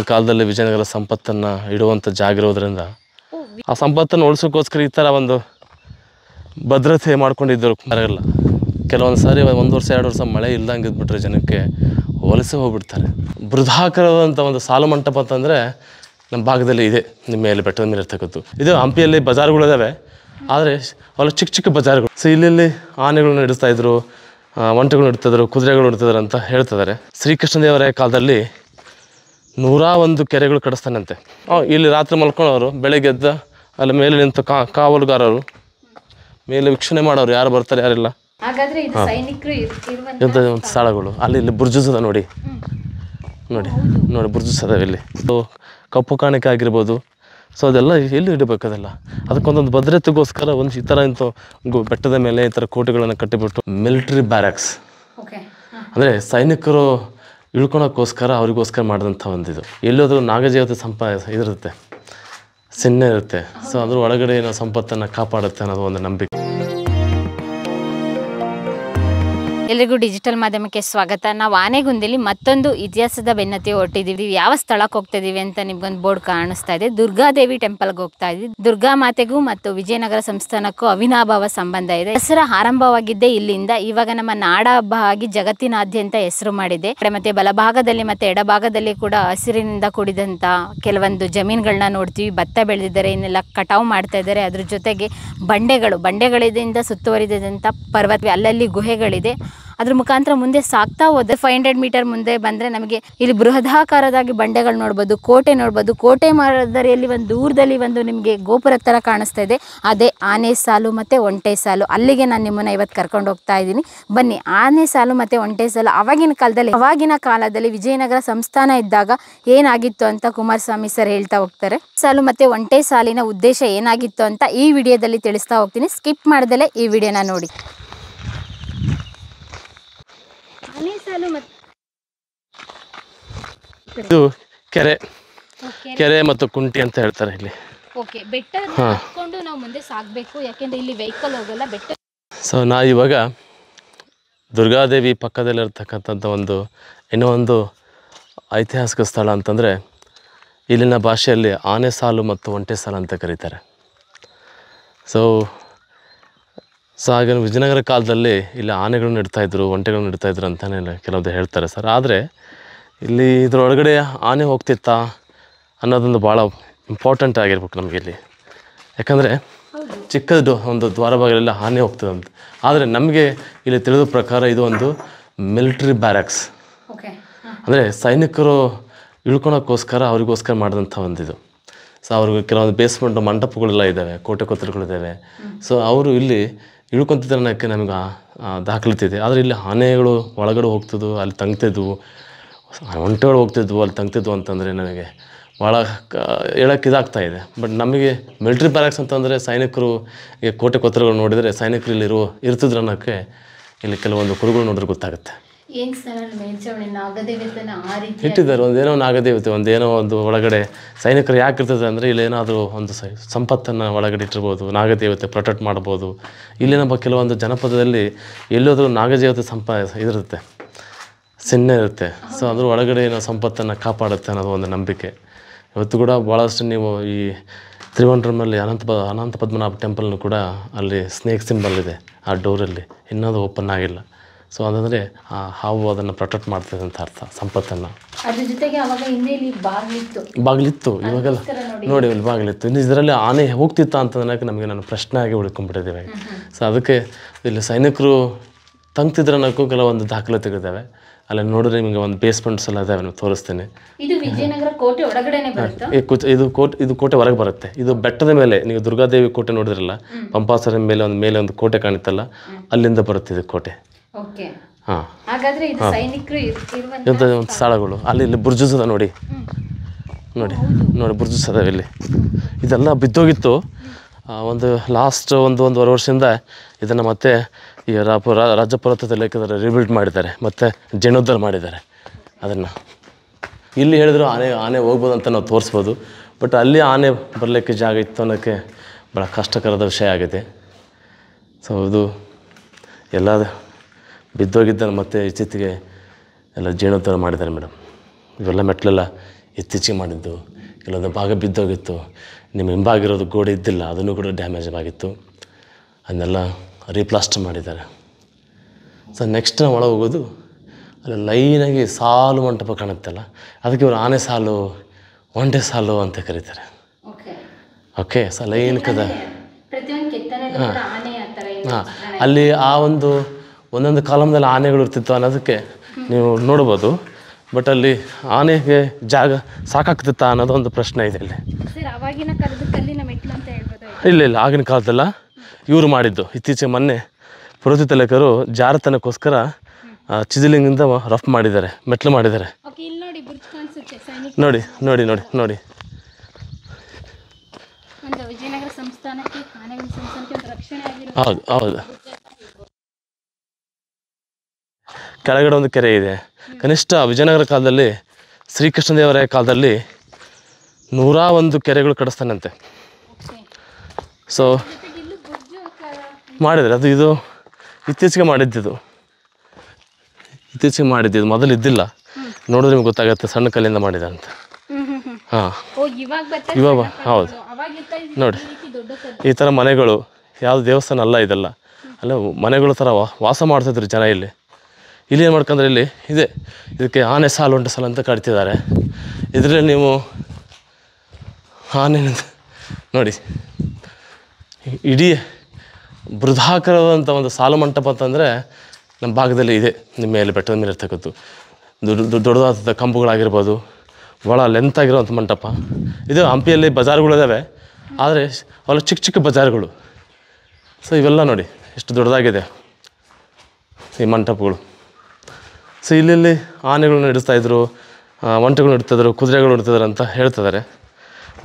ಕಾಲದಲ್ಲಿ ವಿಜಯನಗರ ಸಂಪತ್ತನ್ನು ಇಡುವಂಥ ಜಾಗ ಇರೋದ್ರಿಂದ ಆ ಸಂಪತ್ತನ್ನು ಉಳಿಸೋಕ್ಕೋಸ್ಕರ ಈ ಥರ ಒಂದು ಭದ್ರತೆ ಮಾಡ್ಕೊಂಡಿದ್ದರು ಬರಲ್ಲ ಕೆಲವೊಂದು ಸಾರಿ ಒಂದು ವರ್ಷ, ಎರಡು ವರ್ಷ ಮಳೆ ಇಲ್ದಂಗೆ ಇದ್ಬಿಟ್ರೆ ಜನಕ್ಕೆ ವಲಸೆ ಹೋಗ್ಬಿಡ್ತಾರೆ. ಬೃಹದಾಕಾರವಾದಂಥ ಒಂದು ಸಾಲು ಮಂಟಪ ಅಂತಂದರೆ ನಮ್ಮ ಭಾಗದಲ್ಲಿ ಇದೆ, ನಿಮ್ಮ ಮೇಲೆ ಬೆಟ್ಟದ ಮೇಲೆ ಇರ್ತಕ್ಕದ್ದು ಇದು ಹಂಪಿಯಲ್ಲಿ ಬಜಾರ್ಗಳಿದಾವೆ ಆದರೆ ಅವೆಲ್ಲ ಚಿಕ್ಕ ಚಿಕ್ಕ ಬಜಾರ್ಗಳು. ಸೊ ಇಲ್ಲಿ ಆನೆಗಳನ್ನ ಇಡಿಸ್ತಾ ಇದ್ರು ಒಂಟೆಗಳು ಇಡ್ತಿದ್ರು ಕುದುರೆಗಳು ಇಡ್ತಿದ್ರು ಅಂತ ಹೇಳ್ತಿದ್ದಾರೆ ಶ್ರೀಕೃಷ್ಣದೇವರ ಕಾಲದಲ್ಲಿ ನೂರಾ ಒಂದು ಕೆರೆಗಳು ಕಡಿಸ್ತಾನಂತೆ. ಇಲ್ಲಿ ರಾತ್ರಿ ಮಲ್ಕೊಳ್ಳೋರು ಬೆಳಗ್ಗೆ ಎದ್ದ ಅಲ್ಲಿ ಮೇಲೆ ನಿಂತು ಕಾ ಕಾವಲುಗಾರರು ಮೇಲೆ ವೀಕ್ಷಣೆ ಮಾಡೋರು ಯಾರು ಬರ್ತಾರೆ ಯಾರಿಲ್ಲ. ಇಂಥ ಒಂದು ಸ್ಥಳಗಳು ಅಲ್ಲಿ ಇಲ್ಲಿ ಬುರ್ಜಸ್ ಅದ ನೋಡಿ ನೋಡಿ ನೋಡಿ ಬುರ್ಜಸ್ ಅದಾವೆ ಇಲ್ಲಿ. ಸೊ ಕಪ್ಪು ಕಾಣಿಕೆ ಆಗಿರ್ಬೋದು. ಸೊ ಅದೆಲ್ಲ ಎಲ್ಲಿ ಇಡಬೇಕು ಅದೆಲ್ಲ? ಅದಕ್ಕೊಂದೊಂದು ಭದ್ರತೆಗೋಸ್ಕರ ಒಂದು ಈ ಥರ ಇಂಥ ಬೆಟ್ಟದ ಮೇಲೆ ಈ ಥರ ಕೋಟೆಗಳನ್ನು ಕಟ್ಟಿಬಿಟ್ಟು ಮಿಲಿಟ್ರಿ ಬ್ಯಾರಕ್ಸ್. ಅಂದರೆ ಸೈನಿಕರು ಇಳ್ಕೊಳಕ್ಕೋಸ್ಕರ ಅವರಿಗೋಸ್ಕರ ಮಾಡಿದಂಥ ಒಂದಿದು. ಎಲ್ಲೋದ್ರೂ ನಾಗಜೀವತೆ ಸಂಪ, ಇದಿರುತ್ತೆ. ಸಿನ್ನೆ ಇರುತ್ತೆ. ಸೊ ಅದ್ರ ಒಳಗಡೆ ಏನೋ ಸಂಪತ್ತನ್ನು ಕಾಪಾಡುತ್ತೆ ಅನ್ನೋದು ಒಂದು ನಂಬಿಕೆ. ಎಲ್ರಿಗೂ ಡಿಜಿಟಲ್ ಮಾಧ್ಯಮಕ್ಕೆ ಸ್ವಾಗತ. ನಾವು ಆನೆಗುಂದಿಲಿ ಮತ್ತೊಂದು ಇತಿಹಾಸದ ಬೆನ್ನತ್ತಿ ಹೊರಟಿದ್ದೀವಿ ಯಾವ ಸ್ಥಳಕ್ಕೆ ಹೋಗ್ತಾ ಇದೀವಿ ಅಂತ ನಿಮ್ಗೊಂದು ಬೋರ್ಡ್ ಕಾಣಿಸ್ತಾ ಇದೆ. ದುರ್ಗಾದೇವಿ ಟೆಂಪಲ್ಗೆ ಹೋಗ್ತಾ ಇದ್ದೀವಿ ದುರ್ಗಾ ಮಾತೆಗೂ ಮತ್ತು ವಿಜಯನಗರ ಸಂಸ್ಥಾನಕ್ಕೂ ಅವಿನಾಭಾವ ಸಂಬಂಧ ಇದೆ. ದಸರಾ ಆರಂಭವಾಗಿದ್ದೇ ಇಲ್ಲಿಂದ ಇವಾಗ ನಮ್ಮ ನಾಡ ಹಬ್ಬ ಆಗಿ ಜಗತ್ತಿನಾದ್ಯಂತ ಹೆಸರು ಮಾಡಿದೆ. ಮತ್ತೆ ಬಲಭಾಗದಲ್ಲಿ ಮತ್ತೆ ಎಡಭಾಗದಲ್ಲಿ ಕೂಡ ಹಸಿರಿನಿಂದ ಕೂಡಿದಂತ ಕೆಲವೊಂದು ಜಮೀನುಗಳನ್ನ ನೋಡ್ತೀವಿ. ಭತ್ತ ಬೆಳೆದಿದ್ದಾರೆ. ಇನ್ನೆಲ್ಲ ಕಟಾವು ಮಾಡ್ತಾ ಇದ್ದಾರೆ. ಅದ್ರ ಜೊತೆಗೆ ಬಂಡೆಗಳು, ಬಂಡೆಗಳಿಂದ ಸುತ್ತುವರಿದಂತ ಪರ್ವತ, ಅಲ್ಲಲ್ಲಿ ಗುಹೆಗಳಿದೆ. ಅದ್ರ ಮುಖಾಂತರ ಮುಂದೆ ಸಾಕ್ತಾ ಹೋದ್ರೆ ಫೈವ್ ಹಂಡ್ರೆಡ್ ಮೀಟರ್ ಮುಂದೆ ಬಂದ್ರೆ ನಮಗೆ ಇಲ್ಲಿ ಬೃಹದಾಕಾರದಾಗಿ ಬಂಡೆಗಳು ನೋಡ್ಬೋದು, ಕೋಟೆ ನೋಡ್ಬೋದು. ಕೋಟೆ ಮಾದರಿಯಲ್ಲಿ ಒಂದು ದೂರದಲ್ಲಿ ಒಂದು ನಿಮಗೆ ಗೋಪುರ ಥರ ಕಾಣಿಸ್ತಾ ಇದೆ. ಅದೇ ಆನೆ ಸಾಲು ಮತ್ತೆ ಒಂಟೆ ಸಾಲು. ಅಲ್ಲಿಗೆ ನಾನು ನಿಮ್ಮನ್ನ ಇವತ್ತು ಕರ್ಕೊಂಡು ಹೋಗ್ತಾ ಇದ್ದೀನಿ. ಬನ್ನಿ, ಆನೆ ಸಾಲು ಮತ್ತೆ ಒಂಟೆ ಸಾಲು ಅವಾಗಿನ ಕಾಲದಲ್ಲಿ ಅವಾಗಿನ ಕಾಲದಲ್ಲಿ ವಿಜಯನಗರ ಸಂಸ್ಥಾನ ಇದ್ದಾಗ ಏನಾಗಿತ್ತು ಅಂತ ಕುಮಾರಸ್ವಾಮಿ ಸರ್ ಹೇಳ್ತಾ ಹೋಗ್ತಾರೆ. ಸಾಲು ಮತ್ತೆ ಒಂಟೆ ಸಾಲಿನ ಉದ್ದೇಶ ಏನಾಗಿತ್ತು ಅಂತ ಈ ವಿಡಿಯೋದಲ್ಲಿ ತಿಳಿಸ್ತಾ ಹೋಗ್ತೀನಿ. ಸ್ಕಿಪ್ ಮಾಡ್ದಲೇ ಈ ವಿಡಿಯೋನ ನೋಡಿ ಆನೆ ಸಾಲು ಮತ್ತೆ ಇದು ಕೆರೆ ಕೆರೆ ಮತ್ತು ಕುಂಟಿ ಅಂತ ಹೇಳ್ತಾರೆ ಇಲ್ಲಿ. ಓಕೆ ಬೆಟ್ಟ ಹತ್ಕೊಂಡು ನಾವು ಮುಂದೆ ಸಾಗಬೇಕು ಯಾಕೆಂದ್ರೆ ಇಲ್ಲಿ ವೆಹಿಕಲ್ ಹೋಗಲ್ಲ ಬೆಟ್ಟ ಸೊ ನಾ ಇವಾಗ ದುರ್ಗಾದೇವಿ ಪಕ್ಕದಲ್ಲಿರ್ತಕ್ಕಂಥದ್ದು ಒಂದು ಇನ್ನೂ ಒಂದು ಐತಿಹಾಸಿಕ ಸ್ಥಳ ಅಂತಂದರೆ ಇಲ್ಲಿನ ಭಾಷೆಯಲ್ಲಿ ಆನೆ ಸಾಲು ಮತ್ತು ಒಂಟೆ ಸಾಲು ಅಂತ ಕರೀತಾರೆ. ಸೊ ಸೊ ಹಾಗೆ ವಿಜಯನಗರ ಕಾಲದಲ್ಲಿ ಇಲ್ಲಿ ಆನೆಗಳನ್ನ ಇಡ್ತಾಯಿದ್ರು ಒಂಟೆಗಳನ್ನ ಇಡ್ತಾಯಿದ್ರು ಅಂತಲೇ ಕೆಲವೊಂದು ಹೇಳ್ತಾರೆ ಸರ್. ಆದರೆ ಇಲ್ಲಿ ಇದರೊಳಗಡೆ ಆನೆ ಹೋಗ್ತಿತ್ತಾ ಅನ್ನೋದೊಂದು ಭಾಳ ಇಂಪಾರ್ಟೆಂಟ್ ಆಗಿರ್ಬೇಕು ನಮಗೆ ಇಲ್ಲಿ. ಯಾಕಂದರೆ ಚಿಕ್ಕದು ಒಂದು ದ್ವಾರ ಬಾಗಿಲೆಲ್ಲ ಆನೆ ಹೋಗ್ತದಂತ ಆದರೆ ನಮಗೆ ಇಲ್ಲಿ ತಿಳಿದ ಪ್ರಕಾರ ಇದು ಒಂದು ಮಿಲಿಟ್ರಿ ಬ್ಯಾರಕ್ಸ್ ಅಂದರೆ ಸೈನಿಕರು ಇಳ್ಕೊಳೋಕ್ಕೋಸ್ಕರ ಅವರಿಗೋಸ್ಕರ ಮಾಡಿದಂಥ ಒಂದಿದು. ಸೊ ಅವ್ರಿಗೆ ಕೆಲವೊಂದು ಬೇಸ್ಮೆಂಟ್ ಮಂಟಪಗಳೆಲ್ಲ ಇದ್ದಾವೆ ಕೋಟೆ ಕೊತ್ತಲುಗಳಿದ್ದಾವೆ ಸೊ ಅವರು ಇಲ್ಲಿ ಇಳ್ಕೊತಿದ್ದ ಅನ್ನೋಕ್ಕೆ ನಮಗೆ ಆ- ಆ ದಾಖಲಾತಿ ಇದೆ ಆದರೆ ಇಲ್ಲಿ ಆನೆಗಳು ಒಳಗಡೆ ಹೋಗ್ತಿದ್ವು, ಅಲ್ಲಿ ತಂಗ್ತಿದ್ವು. ಒಂಟೆಗಳು ಹೋಗ್ತಿದ್ವು, ಅಲ್ಲಿ ತಂಗ್ತಿದ್ವು ಅಂತಂದರೆ ನನಗೆ ಭಾಳ ಕ, ಹೇಳೋಕ್ಕೆ ಇದಾಗ್ತಾ ಇದೆ. ಬಟ್ ನಮಗೆ ಮಿಲ್ಟ್ರಿ ಬ್ಯಾರಕ್ಸ್ ಅಂತಂದರೆ ಸೈನಿಕರು ಈಗ ಕೋಟೆ ಕೊತ್ತರಗಳು ನೋಡಿದರೆ ಸೈನಿಕರು ಇಲ್ಲಿರುವ ಇರ್ತಿದ್ರು ಅನ್ನೋಕ್ಕೆ ಇಲ್ಲಿ ಕೆಲವೊಂದು ಕುರುಗಳು ನೋಡಿದ್ರೆ ಗೊತ್ತಾಗುತ್ತೆ. ಇಟ್ಟಿದ್ದಾರೆ ಒಂದೇನೋ ನಾಗದೇವತೆ ಒಂದೇನೋ ಒಂದು ಒಳಗಡೆ ಸೈನಿಕರು ಯಾಕೆ ಇರ್ತದೆ ಅಂದರೆ ಇಲ್ಲಿ ಏನಾದರೂ ಒಂದು ಸ ಸಂಪತ್ತನ್ನು ಒಳಗಡೆ ಇಟ್ಟಿರ್ಬೋದು ನಾಗದೇವತೆ ಪ್ರೊಟೆಕ್ಟ್ ಮಾಡ್ಬೋದು. ಇಲ್ಲಿ ನಮ್ಮ ಕೆಲವೊಂದು ಜನಪದದಲ್ಲಿ ಎಲ್ಲೋದ್ರೂ ನಾಗದೇವತೆ ಸಂಪ ಇದಿರುತ್ತೆ ಸಿನ್ನೆ ಇರುತ್ತೆ. ಸೊ ಅದ್ರ ಒಳಗಡೆ ಏನೋ ಸಂಪತ್ತನ್ನು ಕಾಪಾಡುತ್ತೆ ಅನ್ನೋದು ಒಂದು ನಂಬಿಕೆ. ಇವತ್ತು ಕೂಡ ಭಾಳಷ್ಟು ನೀವು ಈ ತ್ರಿವಂಡ್ರಮಲ್ಲಿ ಅನಂತ ಅನಂತ ಪದ್ಮನಾಭ ಟೆಂಪಲ್ನು ಕೂಡ ಅಲ್ಲಿ ಸ್ನೇಕ್ ಸಿಂಬಲ್ ಇದೆ ಆ ಡೋರಲ್ಲಿ ಇನ್ನೂ ಅದು ಓಪನ್ ಆಗಿಲ್ಲ. ಸೊ ಅದಂದರೆ ಆ ಹಾವು ಅದನ್ನು ಪ್ರೊಟೆಕ್ಟ್ ಮಾಡ್ತದೆ ಅಂತ ಅರ್ಥ ಸಂಪತ್ತನ್ನು. ಬಾಗಿಲಿತ್ತು. ಇವಾಗೆಲ್ಲ ನೋಡಿ. ಇಲ್ಲಿ ಬಾಗಿಲಿತ್ತು. ಇನ್ನು ಇದರಲ್ಲಿ ಆನೆ ಹೋಗ್ತಿತ್ತಾ ಅಂತ ಅನ್ನೋಕೆ ನಮಗೆ ನಾನು ಪ್ರಶ್ನೆ ಆಗಿ ಉಳ್ಕೊಂಡ್ಬಿಟ್ಟಿದ್ದೇವೆ ಸೊ ಅದಕ್ಕೆ ಇಲ್ಲಿ ಸೈನಿಕರು ತಂಗ್ತಿದ್ರು ಅನ್ನೋಕ್ಕೂ ದಾಖಲೆ ದಾಖಲಾತಿಗಳಿದ್ದಾವೆ ಅಲ್ಲಿ ನೋಡಿದ್ರೆ ನಿಮಗೆ ಒಂದು ಬೇಸ್ಮೆಂಟ್ಸ್ ಎಲ್ಲ ಇದಾವೆ ನಾನು ತೋರಿಸ್ತೇನೆ. ಇದು ವಿಜಯನಗರ ಕೋಟೆ ಒಳಗಡೆನೆ ಬರುತ್ತಾ? ಇದು ಕೋಟೆ ಇದು ಕೋಟೆ ಹೊರಗೆ ಬರುತ್ತೆ. ಇದು ಬೆಟ್ಟದ ಮೇಲೆ ನೀವು ದುರ್ಗಾದೇವಿ ಕೋಟೆ ನೋಡಿದ್ರಲ್ಲ ಪಂಪಾಸರ ಮೇಲೆ ಒಂದು ಮೇಲೆ ಒಂದು ಕೋಟೆ ಕಾಣುತ್ತಲ್ಲ ಅಲ್ಲಿಂದ ಬರುತ್ತೆ ಇದು ಕೋಟೆ. ಹಾಂ. ಇಂಥ ಒಂದು ಸ್ಥಳಗಳು. ಅಲ್ಲಿ ಇಲ್ಲಿ ಬುರ್ಜುಸ್ ಅದ ನೋಡಿ. ನೋಡಿ. ನೋಡಿ ಬುರ್ಜುಸ್ ಅದಾವೆ ಇಲ್ಲಿ ಇದೆಲ್ಲ ಬಿದ್ದೋಗಿತ್ತು. ಒಂದು ಲಾಸ್ಟ್ ಒಂದು ಒಂದೂವರೆ ವರ್ಷದಿಂದ ಇದನ್ನು ಮತ್ತೆ ಈ ರಾಪ ರಾಜ್ಯ ರಿಬಿಲ್ಡ್ ಮಾಡಿದ್ದಾರೆ. ಮತ್ತು ಜೀರ್ಣೋದ್ಧಾರ ಮಾಡಿದ್ದಾರೆ. ಅದನ್ನು. ಇಲ್ಲಿ ಹೇಳಿದ್ರು ಆನೆ ಆನೆ ಹೋಗ್ಬೋದು ಅಂತ ನಾವು ತೋರಿಸ್ಬೋದು. ಬಟ್ ಅಲ್ಲಿ ಆನೆ ಬರಲಿಕ್ಕೆ ಜಾಗ ಇತ್ತು ಅನ್ನೋಕ್ಕೆ ಭಾಳ ಕಷ್ಟಕರದ ವಿಷಯ ಆಗಿದೆ. ಸೊ ಇದು ಎಲ್ಲ ಬಿದ್ದೋಗಿದ್ದನ್ನು ಮತ್ತೆ ಇತ್ತೀಚೆಗೆ ಎಲ್ಲ ಜೀರ್ಣೋದ್ಧಾರ ಮಾಡಿದ್ದಾರೆ ಮೇಡಮ್. ಇವೆಲ್ಲ ಮೆಟ್ಲೆಲ್ಲ ಇತ್ತೀಚೆಗೆ ಮಾಡಿದ್ದು. ಕೆಲವೊಂದು ಭಾಗ ಬಿದ್ದೋಗಿತ್ತು. ನಿಮ್ಮ ಹಿಂಭಾಗಿರೋದು ಗೋಡೆ ಇದ್ದಿಲ್ಲ ಅದನ್ನು ಕೂಡ ಡ್ಯಾಮೇಜ್ ಆಗಿತ್ತು. ಅದನ್ನೆಲ್ಲ ರೀಪ್ಲಾಸ್ಟರ್ ಮಾಡಿದ್ದಾರೆ. ಸೊ ನೆಕ್ಸ್ಟ್ ನಾವು ಒಳಗೆ ಹೋಗೋದು ಅಲ್ಲಿ ಲೈನಾಗಿ ಸಾಲು ಮಂಟಪ ಕಾಣುತ್ತಲ್ಲ ಅದಕ್ಕೆ ಇವರು ಆನೆ ಸಾಲು ಒಂಟೆ ಸಾಲು ಅಂತ ಕರೀತಾರೆ. ಓಕೆ. ಸೊ ಲೈನ್ ಕದ. ಹಾಂ. ಹಾಂ. ಅಲ್ಲಿ ಆ ಒಂದು ಒಂದೊಂದು ಕಾಲಮ್ದಲ್ಲಿ ಆನೆಗಳು ಇರ್ತಿತ್ತು ಅನ್ನೋದಕ್ಕೆ ನೀವು ನೋಡ್ಬೋದು. ಬಟ್ ಅಲ್ಲಿ ಆನೆಗೆ ಜಾಗ ಸಾಕಾಗ್ತಿತ್ತ ಅನ್ನೋದು ಒಂದು ಪ್ರಶ್ನೆ ಇದೆ ಇಲ್ಲಿ. ಇಲ್ಲ ಇಲ್ಲ ಆಗಿನ ಕಾಲದಲ್ಲ. ಇವರು ಮಾಡಿದ್ದು. ಇತ್ತೀಚೆಗೆ ಮೊನ್ನೆ ಪುರೋಹಿತ ಲೇಖರು ಜಾರತನಕ್ಕೋಸ್ಕರ ಚಿಜಿಲಿಂಗಿಂದ ರಫ್ ಮಾಡಿದ್ದಾರೆ ಮೆಟ್ಲು ಮಾಡಿದ್ದಾರೆ. ನೋಡಿ ನೋಡಿ ನೋಡಿ ನೋಡಿ ಹೌದು ಒಂದು ವಿಜಯನಗರ ಸಂಸ್ಥಾನಕ್ಕೆ ಆನೆಗಳ ಸಂಸ್ಥಾನಕ್ಕೆ ಒಂದು ರಕ್ಷಣೆ ಆಗಿರೋ ಹೌದು ಹೌದು ಕೆಳಗಡೆ ಒಂದು ಕೆರೆ ಇದೆ. ಕನಿಷ್ಠ ವಿಜಯನಗರ ಕಾಲದಲ್ಲಿ ಶ್ರೀಕೃಷ್ಣದೇವರಾಯ ಕಾಲದಲ್ಲಿ ನೂರ ಒಂದು ಕೆರೆಗಳು ಕಡಿಸ್ತಾನಂತೆ. ಸೊ ಮಾಡಿದರೆ ಅದು ಇದು ಇತ್ತೀಚೆಗೆ ಮಾಡಿದ್ದಿದು. ಇತ್ತೀಚೆಗೆ ಮಾಡಿದ್ದಿದ್ದು ಮೊದಲು ಇದ್ದಿಲ್ಲ. ನೋಡಿದ್ರೆ ನಿಮ್ಗೆ ಗೊತ್ತಾಗುತ್ತೆ, ಸಣ್ಣ ಕಲ್ಲಿಂದ ಮಾಡಿದ ಅಂತ ಹಾಂ. ಇವಾಗ, ಹೌದು. ನೋಡಿ. ಈ ಥರ ಮನೆಗಳು, ಯಾವುದು ದೇವಸ್ಥಾನ ಅಲ್ಲ ಇದೆಲ್ಲ. ಅಲ್ಲ, ಮನೆಗಳ ಥರ ವಾಸ ಮಾಡ್ತಿದ್ರು ಜನ ಇಲ್ಲಿ. ಇಲ್ಲಿ ಏನು ಮಾಡ್ಕೊಂಡ್ರೆ ಇಲ್ಲಿ? ಇದೆ. ಇದಕ್ಕೆ ಆನೆ ಸಾಲು ಒಂಟೆ ಸಾಲು ಅಂತ ಕಟ್ತಿದ್ದಾರೆ ಇದರಲ್ಲಿ ನೀವು ಆನೆ ನೋಡಿ. ಇಡೀ ಬೃಧಾಕರವಾದಂಥ ಒಂದು ಸಾಲು ಮಂಟಪ ಅಂತಂದರೆ ನಮ್ಮ ಭಾಗದಲ್ಲಿ ಇದೆ. ನಿಮ್ಮ ಮೇಲೆ ಬೆಟ್ಟದ ಮೇಲೆ ಇರ್ತಕ್ಕದ್ದು ದೊಡ್ಡ ದೊಡ್ಡ ದೊಡ್ಡದಾದ ಕಂಬಗಳಾಗಿರ್ಬೋದು ಭಾಳ ಲೆಂತ್ ಆಗಿರೋವಂಥ ಮಂಟಪ. ಇದು ಹಂಪಿಯಲ್ಲಿ ಬಜಾರ್ಗಳಿದ್ದಾವೆ ಆದರೆ ಅವೆಲ್ಲ ಚಿಕ್ಕ ಚಿಕ್ಕ ಬಜಾರ್ಗಳು. ಸೊ ಇವೆಲ್ಲ ನೋಡಿ, ಎಷ್ಟು ದೊಡ್ಡದಾಗಿದೆ ಈ ಮಂಟಪಗಳು. ಸೊ ಇಲ್ಲಿ ಆನೆಗಳನ್ನ ಇಡಿಸ್ತಾಯಿದ್ರು ಒಂಟೆಗಳು ಇಡ್ತಿದ್ರು ಕುದುರೆಗಳು ಇಡ್ತಿದ್ರು ಅಂತ ಹೇಳ್ತಿದ್ದಾರೆ.